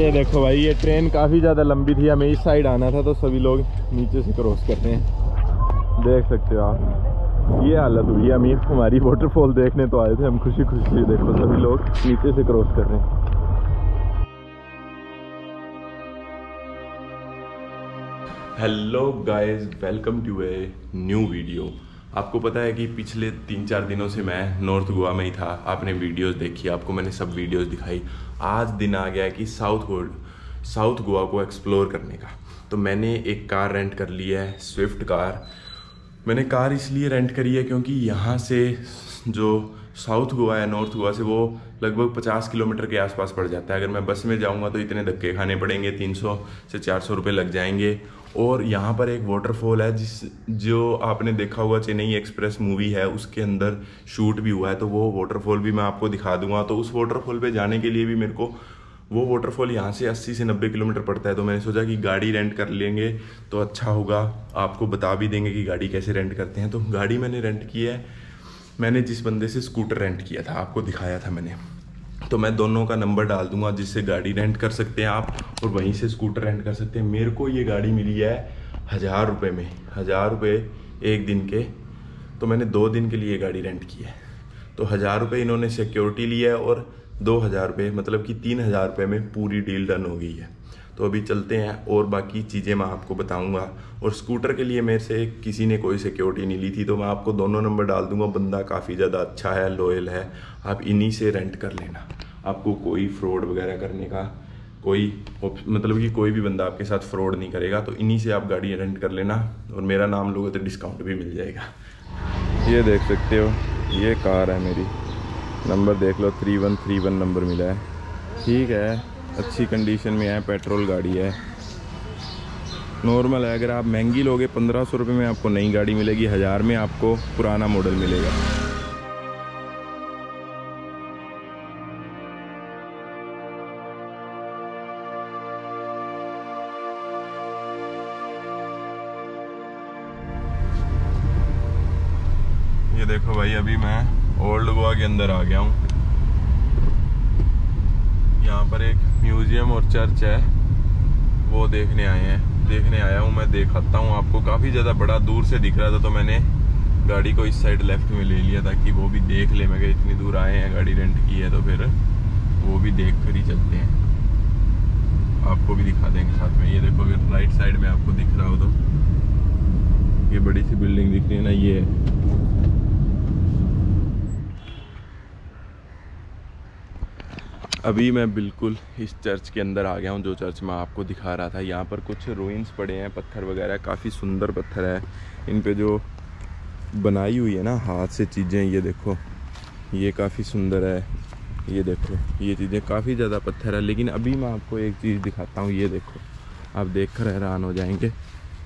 ये देखो भाई, ये ट्रेन काफ़ी ज़्यादा लंबी थी, हमें इस साइड आना था तो सभी लोग नीचे से क्रॉस करते हैं। देख सकते हो आप। ये हालत हुई है, अमीर हमारी वाटरफॉल देखने तो आए थे, हम खुशी खुशी देखो सभी लोग नीचे से क्रॉस कर रहे हैं। Hello guys welcome to a new video आपको पता है कि पिछले तीन चार दिनों से मैं नॉर्थ गोवा में ही था। आपने वीडियोस देखी, आपको मैंने सब वीडियोस दिखाई। आज दिन आ गया कि साउथ गोल्ड साउथ गोवा को एक्सप्लोर करने का। तो मैंने एक कार रेंट कर ली है, स्विफ्ट कार। मैंने कार इसलिए रेंट करी है क्योंकि यहाँ से जो साउथ गोवा है नॉर्थ गोवा से वो लगभग 50 किलोमीटर के आसपास पड़ जाता है। अगर मैं बस में जाऊँगा तो इतने धक्के खाने पड़ेंगे 300 से 400 रुपए लग जाएँगे। और यहाँ पर एक वाटरफॉल है जिस, जो आपने देखा हुआ चेन्नई एक्सप्रेस मूवी है, उसके अंदर शूट भी हुआ है तो वो वाटरफॉल भी मैं आपको दिखा दूँगा। तो उस वाटरफॉल पे जाने के लिए भी मेरे को, वो वाटरफॉल यहाँ से 80 से 90 किलोमीटर पड़ता है। तो मैंने सोचा कि गाड़ी रेंट कर लेंगे तो अच्छा होगा, आपको बता भी देंगे कि गाड़ी कैसे रेंट करते हैं। तो गाड़ी मैंने रेंट की है, मैंने जिस बंदे से स्कूटर रेंट किया था, आपको दिखाया था मैंने। तो मैं दोनों का नंबर डाल दूँगा जिससे गाड़ी रेंट कर सकते हैं आप और वहीं से स्कूटर रेंट कर सकते हैं। मेरे को ये गाड़ी मिली है हज़ार रुपये में, हज़ार रुपये एक दिन के। तो मैंने दो दिन के लिए गाड़ी रेंट की है। तो हज़ार रुपये इन्होंने सिक्योरिटी ली है और दो हज़ार रुपये मतलब कि तीन हज़ार रुपये में पूरी डील डन हो गई है। तो अभी चलते हैं और बाकी चीज़ें मैं आपको बताऊँगा। और स्कूटर के लिए मेरे से किसी ने कोई सिक्योरिटी नहीं ली थी तो मैं आपको दोनों नंबर डाल दूँगा। बंदा काफ़ी ज़्यादा अच्छा है लॉयल है। आप इन्हीं से रेंट कर लेना। आपको कोई फ्रॉड वगैरह करने का कोई मतलब कि कोई भी बंदा आपके साथ फ्रॉड नहीं करेगा तो इन्हीं से आप गाड़ी रेंट कर लेना और मेरा नाम लोगे तो डिस्काउंट भी मिल जाएगा। ये देख सकते हो, ये कार है मेरी। नंबर देख लो three one three one number मिला है। ठीक है। अच्छी कंडीशन में है पेट्रोल गाड़ी है। नॉर्मल है, अगर आप महँगी लोगे, पंद्रह सौ रुपये में आपको नई गाड़ी मिलेगी, हज़ार में आपको पुराना मॉडल मिलेगा। ये देखो भाई, अभी मैं ओल्ड गोवा के अंदर आ गया हूँ। यहाँ पर एक म्यूज़ियम और चर्च है, वो देखने आए हैं। देखने आया हूँ, मैं देखाता हूँ आपको। काफ़ी ज़्यादा बड़ा दूर से दिख रहा था तो मैंने गाड़ी को इस साइड लेफ़्ट में ले लिया ताकि वो भी देख ले। मैं इतनी दूर आए हैं, गाड़ी रेंट की है तो फिर वो भी देख कर ही चलते हैं। आपको भी दिखा देंगे साथ में। ये देखो, अगर राइट साइड में आपको दिख रहा हो तो। ये बड़ी सी बिल्डिंग दिख रही है ना, ये अभी मैं बिल्कुल इस चर्च के अंदर आ गया हूँ, जो चर्च मैं आपको दिखा रहा था। यहाँ पर कुछ रूइंस पड़े हैं, पत्थर वगैरह, काफ़ी सुंदर पत्थर है। इन पे जो बनाई हुई है ना, हाथ से चीज़ें, ये देखो, ये काफ़ी सुंदर है। ये देखो, ये चीज़ें काफ़ी ज़्यादा पत्थर है। लेकिन अभी मैं आपको एक चीज़ दिखाता हूँ, ये देखो। आप देख कर हैरान हो जाएँगे।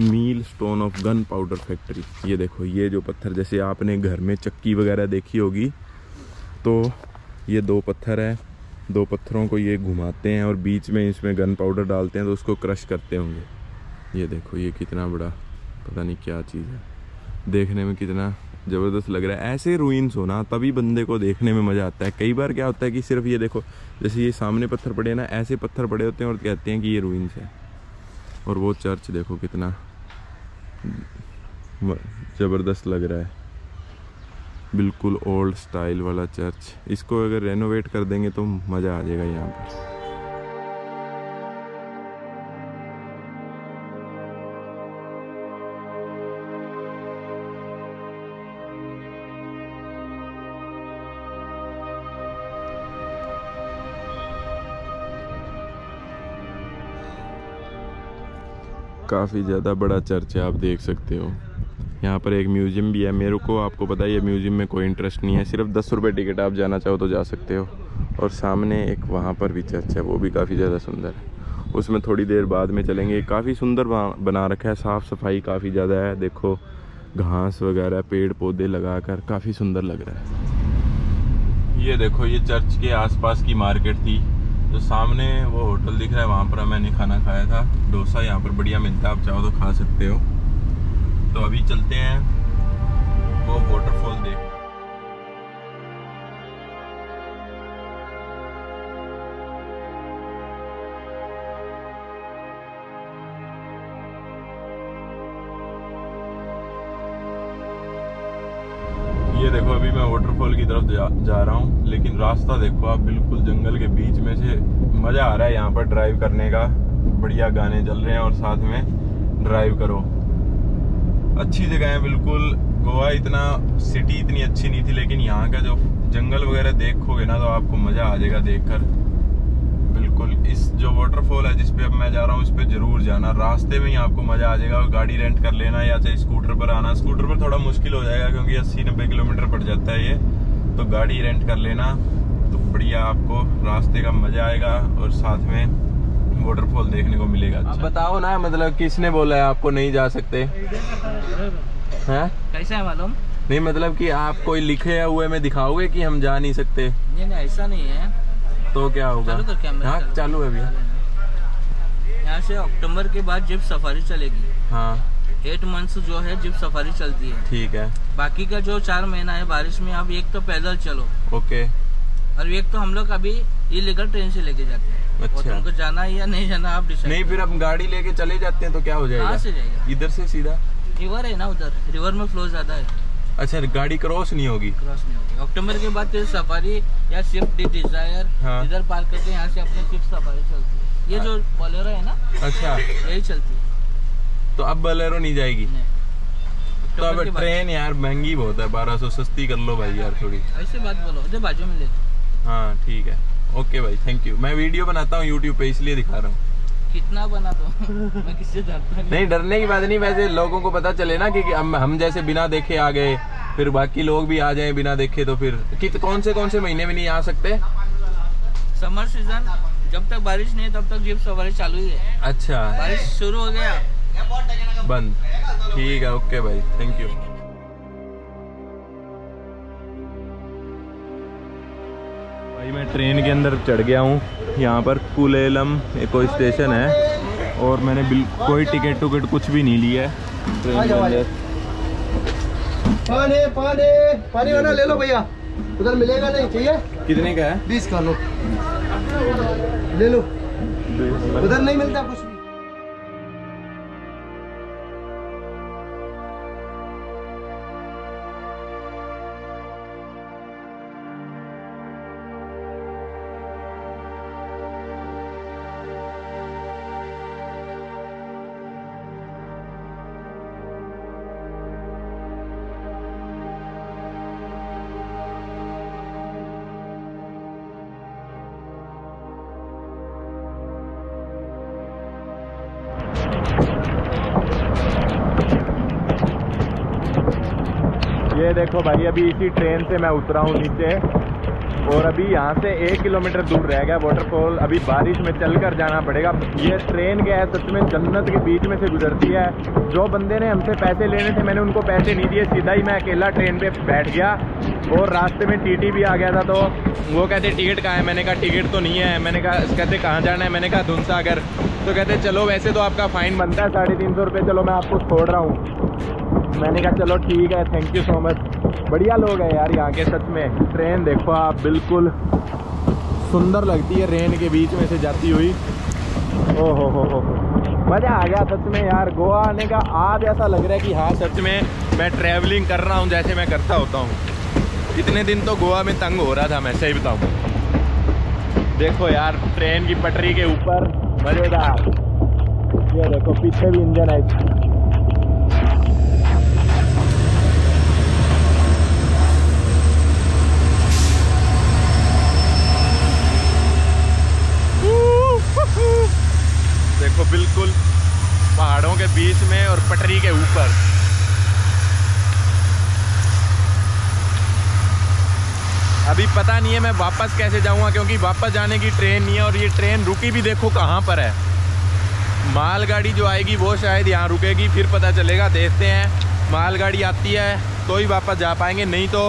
Milestone of gunpowder factory. ये देखो, ये जो पत्थर, जैसे आपने घर में चक्की वगैरह देखी होगी तो ये दो पत्थर है। दो पत्थरों को ये घुमाते हैं और बीच में इसमें गन पाउडर डालते हैं तो उसको क्रश करते होंगे। ये देखो, ये कितना बड़ा, पता नहीं क्या चीज़ है। देखने में कितना ज़बरदस्त लग रहा है। ऐसे रूइंस होना तभी बंदे को देखने में मज़ा आता है। कई बार क्या होता है कि सिर्फ़ ये देखो, जैसे ये सामने पत्थर पड़े ना, ऐसे पत्थर पड़े होते हैं और कहते हैं कि ये रूइंस है। और वो चर्च देखो कितना ज़बरदस्त लग रहा है। बिल्कुल ओल्ड स्टाइल वाला चर्च। इसको अगर रेनोवेट कर देंगे तो मज़ा आ जाएगा यहाँ पर। काफ़ी ज़्यादा बड़ा चर्च है, आप देख सकते हो। यहाँ पर एक म्यूज़ियम भी है। मेरे को आपको पता है, ये म्यूज़ियम में कोई इंटरेस्ट नहीं है। सिर्फ़ दस रुपये टिकट आप जाना चाहो तो जा सकते हो। और सामने एक वहाँ पर भी चर्च है, वो भी काफ़ी ज़्यादा सुंदर है। उसमें थोड़ी देर बाद में चलेंगे। काफ़ी सुंदर बना रखा है साफ़ सफ़ाई काफ़ी ज़्यादा है। देखो, घास वगैरह पेड़ पौधे लगा काफ़ी सुंदर लग रहा है। ये देखो, ये चर्च के आसपास की मार्केट थी। जो सामने वो होटल दिख रहा है, वहाँ पर मैंने खाना खाया था। डोसा यहाँ पर बढ़िया मिलता है, आप चाहो तो खा सकते हो। तो अभी चलते हैं वो वॉटरफॉल देख ये देखो अभी मैं वाटरफॉल की तरफ़ जा, जा रहा हूँ लेकिन रास्ता देखो आप बिल्कुल जंगल के बीच में से मज़ा आ रहा है यहाँ पर ड्राइव करने का। बढ़िया गाने चल रहे हैं और साथ में ड्राइव करो। अच्छी जगह है, बिल्कुल। गोवा इतना सिटी इतनी अच्छी नहीं थी, लेकिन यहाँ का जो जंगल वगैरह देखोगे ना तो आपको मज़ा आ जाएगा देखकर। बिल्कुल, इस जो वाटरफॉल है जिसपे अब मैं जा रहा हूँ उस पर ज़रूर जाना। रास्ते में ही आपको मज़ा आ जाएगा, और गाड़ी रेंट कर लेना, या चाहे स्कूटर पर आना। स्कूटर पर थोड़ा मुश्किल हो जाएगा, क्योंकि अस्सी नब्बे किलोमीटर पड़ जाता है ये। तो गाड़ी रेंट कर लेना तो बढ़िया आपको रास्ते का मज़ा आएगा, और साथ में वाटरफॉल देखने को मिलेगा। अच्छा। बताओ ना मतलब किसने बोला है आपको नहीं जा सकते? कैसा है मालूम? नहीं मतलब कि आप कोई लिखे हुए में दिखाओगे कि हम जा नहीं सकते? नहीं नहीं ऐसा नहीं है। तो क्या होगा? चालू कर हाँ चालू। चालू है भैया यहाँ से अक्टूबर के बाद जिप सफारी चलेगी। हाँ। एट मंथ्स जो है जिप सफारी चलती है। ठीक है। बाकी का जो चार महीना है बारिश में अब एक तो पैदल चलो। ओके। और एक तो हम लोग अभी इलीगल ट्रेन से लेके जाते हैं। अच्छा। तुमको जाना है या नहीं जाना आप डिसाइड नहीं फिर हम गाड़ी लेके चले जाते हैं तो क्या हो जाएगा? से जाएगा? इधर से सीधा? रिवर है ना उधर? रिवर में फ्लो ज़्यादा है। अच्छा गाड़ी क्रॉस नहीं होगी? क्रॉस नहीं होगी। अक्टूबर के बाद फिर सफारी या स्विफ्ट डिज़ायर हाँ। इधर पार करके यहाँ से अपने स्विफ्ट सफारी चलती है। ये जो बोलेरो है ना अच्छा। यही चलती है। तो अब बलेरो नहीं जाएगी? तो अब ट्रेन यार महँगी बहुत है बारह सौ सस्ती कर लो भाई यार थोड़ी। ऐसे बात बोलो उधर बाजू में ले। हाँ ठीक है। ओके भाई थैंक यू मैं वीडियो बनाता हूँ यूट्यूब पे इसलिए दिखा रहा हूँ। कितना बना दो मैं किससे डरता नहीं। डरने की बात नहीं वैसे लोगों को पता चले ना कि कि हम हम जैसे बिना देखे आ गए फिर बाकी लोग भी आ जाएँ बिना देखे तो फिर कित कौन से कौन से महीने में नहीं आ सकते? समर सीज़न जब तक बारिश नहीं तब तक जीप सवारी चालू ही है। अच्छा। बारिश शुरू हो गया। बंद। ठीक है ओके भाई. थैंक यू ट्रेन के अंदर चढ़ गया हूँ। यहाँ पर कुलेलम एक कोई स्टेशन है और मैंने बिल कोई टिकट टुकट कुछ भी नहीं लिया है ट्रेन के अंदर। पाने पाने पानी वाला ले लो भैया। उधर मिलेगा नहीं चाहिए कितने का है? बीस का लो। ले लो। उधर नहीं मिलता कुछ ये देखो भाई, अभी इसी ट्रेन से मैं उतरा हूँ नीचे। और अभी यहाँ से एक किलोमीटर दूर रह गया वाटरफॉल अभी बारिश में चलकर जाना पड़ेगा। ये ट्रेन क्या है, सच में जन्नत के बीच में से गुजरती है। जो बंदे ने हमसे पैसे लेने थे, मैंने उनको पैसे नहीं दिए। सीधा ही मैं अकेला ट्रेन पे बैठ गया। और रास्ते में टीटी भी आ गया था तो वो कहते, टिकट कहाँ है? मैंने कहा, टिकट तो नहीं है। मैंने कहा कहते कहाँ जाना है? मैंने कहा धुनसागर तो कहते, चलो वैसे तो आपका फ़ाइन बनता है, साढ़े तीन सौ रुपये, चलो मैं आपको छोड़ रहा हूँ। मैंने कहा, चलो ठीक है थैंक यू सो मच बढ़िया लोग हैं यार यहाँ के सच में। ट्रेन देखो आप, बिल्कुल सुंदर लगती है रेन के बीच में से जाती हुई। ओ हो हो हो मज़ा आ गया सच में यार। गोवा आने का आज ऐसा लग रहा है कि हाँ सच में मैं ट्रैवलिंग कर रहा हूँ जैसे मैं करता होता हूँ। इतने दिन तो गोवा में तंग हो रहा था, मैं सही बताऊँ। देखो यार, ट्रेन की पटरी के ऊपर, मज़ेदार। ये देखो, पीछे भी इंजन है देखो बिल्कुल पहाड़ों के बीच में और पटरी के ऊपर अभी पता नहीं है मैं वापस कैसे जाऊँगा, क्योंकि वापस जाने की ट्रेन नहीं है और ये ट्रेन रुकी भी देखो कहाँ पर है। मालगाड़ी जो आएगी वो शायद यहाँ रुकेगी, फिर पता चलेगा, देखते हैं। मालगाड़ी आती है तो ही वापस जा पाएँगे, नहीं तो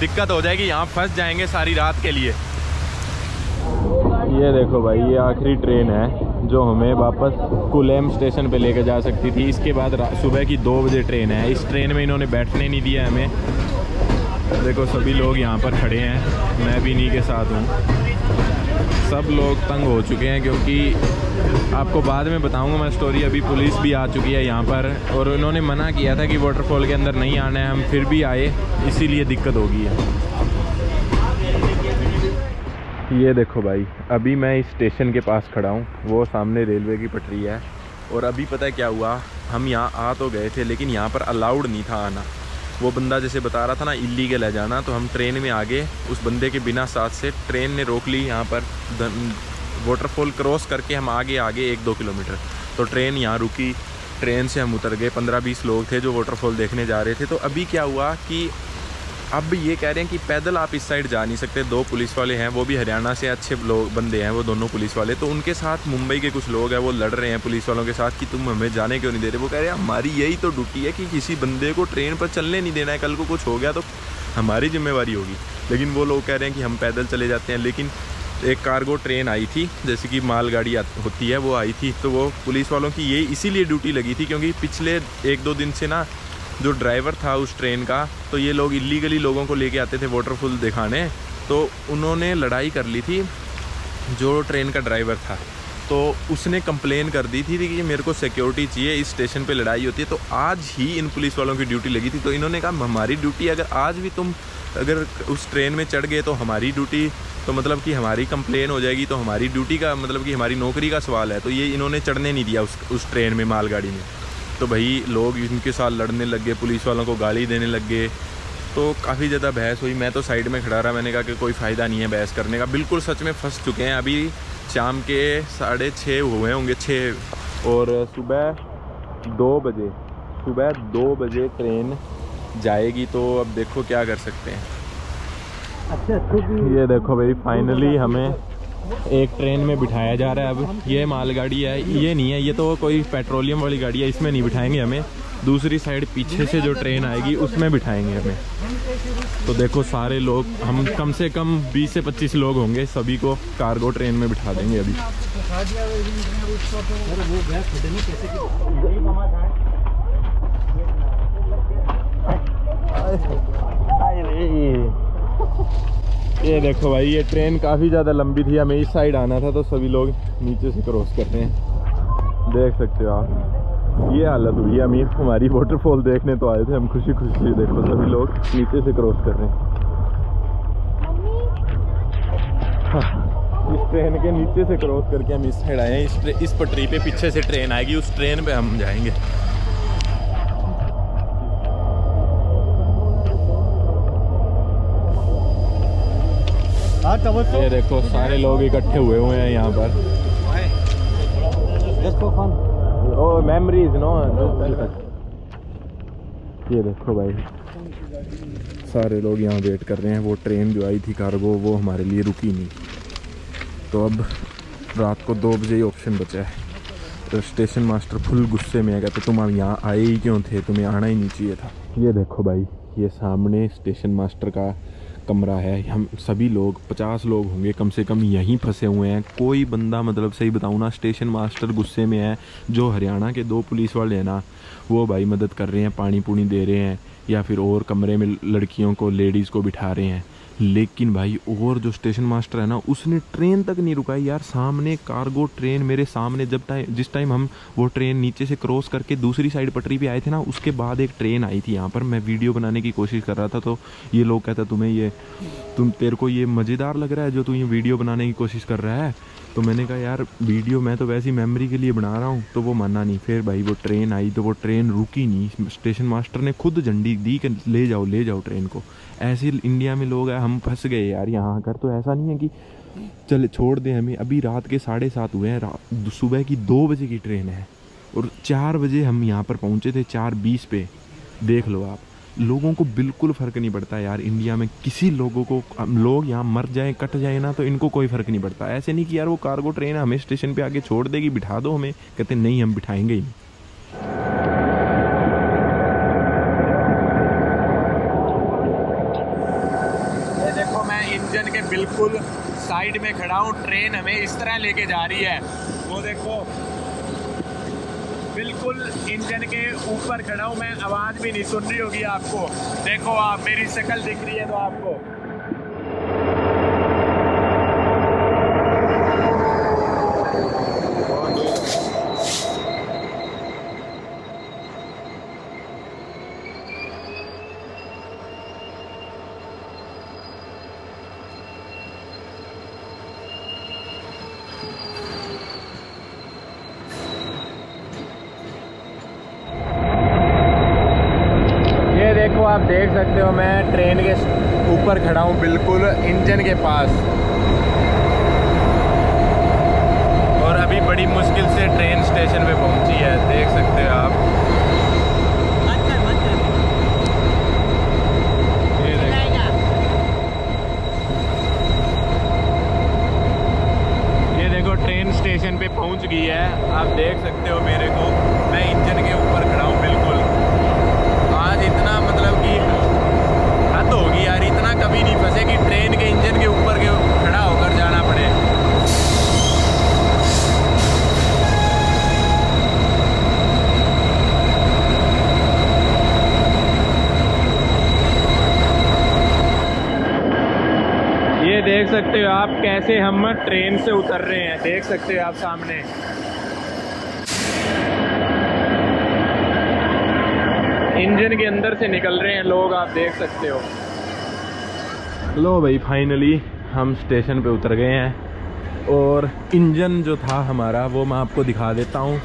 दिक्कत हो जाएगी, यहाँ फंस जाएँगे सारी रात के लिए। ये देखो भाई, ये आखिरी ट्रेन है, जो हमें वापस कुलेम स्टेशन पे लेकर जा सकती थी। इसके बाद सुबह की दो बजे ट्रेन है। इस ट्रेन में इन्होंने बैठने नहीं दिया हमें। देखो, सभी लोग यहाँ पर खड़े हैं। मैं भी इन्हीं के साथ हूँ। सब लोग तंग हो चुके हैं क्योंकि आपको बाद में बताऊँगा मैं स्टोरी अभी पुलिस भी आ चुकी है यहाँ पर और उन्होंने मना किया था कि वाटरफॉल के अंदर नहीं आना है, हम फिर भी आए, इसीलिए दिक्कत होगी है। ये देखो भाई, अभी मैं इस स्टेशन के पास खड़ा हूँ। वो सामने रेलवे की पटरी है और अभी पता है क्या हुआ? हम यहाँ आ तो गए थे, लेकिन यहाँ पर अलाउड नहीं था आना। वो बंदा जैसे बता रहा था ना इलीगल है जाना तो हम ट्रेन में आगे उस बंदे के बिना साथ से ट्रेन ने रोक ली यहाँ पर। वाटरफॉल क्रॉस करके हम आगे आगे एक दो किलोमीटर। तो ट्रेन यहाँ रुकी। ट्रेन से हम उतर गए। पंद्रह बीस लोग थे जो वाटरफॉल देखने जा रहे थे। तो अभी क्या हुआ कि अब भी ये कह रहे हैं कि पैदल आप इस साइड जा नहीं सकते। दो पुलिस वाले हैं, वो भी हरियाणा से अच्छे लोग, बंदे हैं, वो दोनों पुलिस वाले। तो उनके साथ मुंबई के कुछ लोग हैं, वो लड़ रहे हैं पुलिस वालों के साथ कि तुम हमें जाने क्यों नहीं दे रहे? वो कह रहे हैं, हमारी यही तो ड्यूटी है कि किसी बंदे को ट्रेन पर चलने नहीं देना है। कल को कुछ हो गया तो हमारी जिम्मेवारी होगी। लेकिन वो लोग कह रहे हैं कि हम पैदल चले जाते हैं। लेकिन एक कार्गो ट्रेन आई थी, जैसे कि मालगाड़ी होती है, वो आई थी। तो वो पुलिस वालों की ये इसीलिए ड्यूटी लगी थी क्योंकि पिछले एक दो दिन से ना जो ड्राइवर था उस ट्रेन का तो ये लोग इलीगली लोगों को लेके आते थे वाटरफॉल दिखाने तो उन्होंने लड़ाई कर ली थी, जो ट्रेन का ड्राइवर था। तो उसने कंप्लेन कर दी थी कि मेरे को सिक्योरिटी चाहिए, इस स्टेशन पे लड़ाई होती है तो आज ही इन पुलिस वालों की ड्यूटी लगी थी। तो इन्होंने कहा हमारी ड्यूटी अगर आज भी तुम, अगर उस ट्रेन में चढ़ गए तो हमारी ड्यूटी तो मतलब कि हमारी कंप्लेन हो जाएगी तो हमारी ड्यूटी का मतलब कि हमारी नौकरी का सवाल है। तो ये इन्होंने चढ़ने नहीं दिया उस उस ट्रेन में, मालगाड़ी में। तो भाई लोग इनके साथ लड़ने लग गए पुलिस वालों को गाली देने लग गए। तो काफ़ी ज़्यादा बहस हुई। मैं तो साइड में खड़ा रहा मैंने कहा कि कोई फ़ायदा नहीं है बहस करने का। बिल्कुल सच में फंस चुके हैं। अभी शाम के साढ़े छः हुए होंगे छः और सुबह दो बजे सुबह दो बजे ट्रेन जाएगी तो अब देखो क्या कर सकते हैं। अच्छा ये देखो भाई फाइनली हमें एक ट्रेन में बिठाया जा रहा है अब। ये मालगाड़ी है, ये नहीं है, ये तो कोई पेट्रोलियम वाली गाड़ी है, इसमें नहीं बिठाएँगे हमें। दूसरी साइड पीछे से जो ट्रेन आएगी, उसमें बिठाएँगे हमें। तो देखो सारे लोग, हम कम से कम 20 से 25 लोग होंगे, सभी को कार्गो ट्रेन में बिठा देंगे अभी। देखो भाई ये ट्रेन काफ़ी ज़्यादा लंबी थी। हमें इस साइड आना था तो सभी लोग नीचे से क्रॉस कर रहे हैं। देख सकते हो आप। ये हालत हुई। है अमीर हमारी वाटरफॉल देखने तो आए थे। हम खुशी खुशी देखो सभी लोग नीचे से क्रॉस कर रहे हैं। हाँ, इस ट्रेन के नीचे से क्रॉस करके हम इस साइड आए हैं। इस, इस पटरी पे पीछे से ट्रेन आएगी। उस ट्रेन पे हम जाएँगे। ये देखो सारे लोग इकट्ठे हुए हुए हैं यहाँ पर। ओ मेमोरीज नो ये देखो भाई। सारे लोग यहाँ वेट कर रहे हैं। वो ट्रेन जो आई थी कार्गो वो हमारे लिए रुकी नहीं। तो अब रात को दो बजे ही ऑप्शन बचा है। तो स्टेशन मास्टर फुल गुस्से में है कहते तुम अब यहाँ आए ही क्यों थे? तुम्हें आना ही नहीं चाहिए था। ये देखो भाई ये सामने स्टेशन मास्टर का कमरा है। हम सभी लोग, पचास लोग होंगे, कम से कम यहीं फंसे हुए हैं। कोई बंदा मतलब सही बताऊँ ना, स्टेशन मास्टर गुस्से में है, जो हरियाणा के दो पुलिस वाले हैं ना, वो भाई मदद कर रहे हैं, पानी पुनी दे रहे हैं, या फिर और कमरे में लड़कियों को, लेडीज़ को बिठा रहे हैं। लेकिन भाई, और जो स्टेशन मास्टर है ना, उसने ट्रेन तक नहीं रुकाई यार। सामने कार्गो ट्रेन मेरे सामने जब टाइम जिस टाइम हम वो ट्रेन नीचे से क्रॉस करके दूसरी साइड पटरी पे आए थे ना, उसके बाद एक ट्रेन आई थी यहाँ पर। मैं वीडियो बनाने की कोशिश कर रहा था तो ये लोग कहता तुम्हें ये, तुम तेरे को ये मज़ेदार लग रहा है जो तू ये वीडियो बनाने की कोशिश कर रहा है? तो मैंने कहा, यार, वीडियो मैं तो वैसी मेमोरी के लिए बना रहा हूँ। तो वो माना नहीं। फिर भाई वो ट्रेन आई तो वो ट्रेन रुकी नहीं। स्टेशन मास्टर ने खुद झंडी दी कि ले जाओ ले जाओ ट्रेन को। ऐसे इंडिया में लोग हैं, हम फंस गए यार यहाँ आकर। तो ऐसा नहीं है कि चल, छोड़ दें हमें। अभी रात के साढ़े सात हुए हैं। सुबह की दो बजे की ट्रेन है। और चार बजे हम यहाँ पर पहुँचे थे, चार बीस पे। देख लो आप। लोगों को बिल्कुल फ़र्क नहीं पड़ता यार, इंडिया में किसी लोगों को लोग यहाँ मर जाए, कट जाए ना तो इनको कोई फ़र्क नहीं पड़ता। ऐसे नहीं कि यार वो कार्गो ट्रेन हमें स्टेशन पे आके छोड़ देगी, बिठा दो हमें, कहते नहीं, हम बिठाएँगे ही नहीं। इंजन के बिल्कुल साइड में खड़ा हूँ ट्रेन हमें इस तरह लेके जा रही है। वो देखो बिल्कुल इंजन के ऊपर खड़ा हूँ। मैं आवाज़ भी नहीं सुन रही होगी आपको। देखो आप, मेरी शक्ल दिख रही है तो आपको। आप देख सकते हो, मैं ट्रेन के ऊपर खड़ा हूँ, बिल्कुल इंजन के पास। और अभी बड़ी मुश्किल से ट्रेन स्टेशन पे पहुँची है, देख सकते हो आप मत कर मत कर ये देखो। जाएगा ये देखो ट्रेन स्टेशन पे पहुँच गई है आप देख सकते हो मेरे को मैं इंजन के ऊपर खड़ा हूँ बिल्कुल आज इतना मतलब कि हद होगी यार इतना कभी नहीं फंसे कि ट्रेन के इंजन के ऊपर के खड़ा होकर जाना पड़े ये देख सकते हो आप कैसे हम ट्रेन से उतर रहे हैं। देख सकते हो आप सामने। इंजन के अंदर से निकल रहे हैं लोग, आप देख सकते हो। लो भाई फाइनली हम स्टेशन पे उतर गए हैं। और इंजन जो था हमारा, वो मैं आपको दिखा देता हूँ।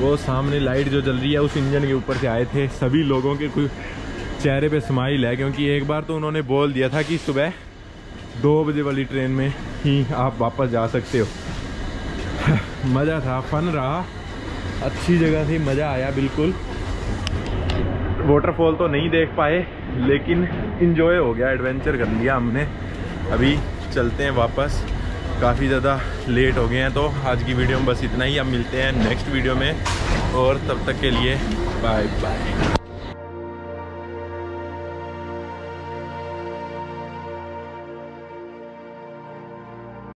वो सामने लाइट जो जल रही है, उस इंजन के ऊपर से आए थे। सभी लोगों के कोई चेहरे पे स्माइल है, क्योंकि एक बार तो उन्होंने बोल दिया था कि सुबह दो बजे वाली ट्रेन में ही आप वापस जा सकते हो। मज़ा था फन रहा। अच्छी जगह थी, मज़ा आया बिल्कुल। वाटरफॉल तो नहीं देख पाए, लेकिन इन्जॉय हो गया एडवेंचर कर लिया हमने। अभी चलते हैं वापस। काफ़ी ज़्यादा लेट हो गए हैं तो आज की वीडियो में बस इतना ही। अब मिलते हैं नेक्स्ट वीडियो में, और तब तक के लिए बाय बाय